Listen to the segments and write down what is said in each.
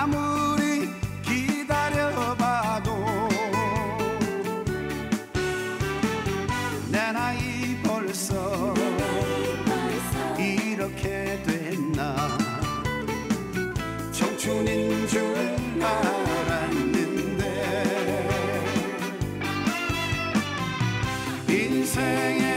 아무리 기다려봐도 내 나이 벌써 이렇게 됐나? 청춘인 줄 알았는데 인생의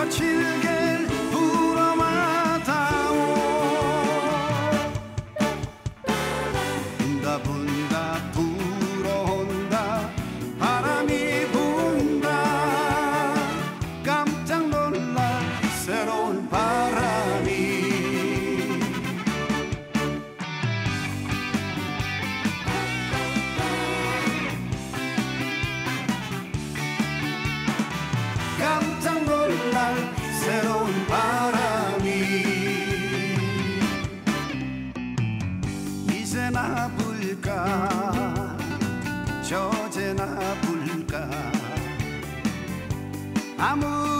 Очевидно. 새로운 바람이. 이제나 불까? 저제나 불까? 아무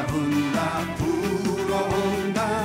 온다 부러온다.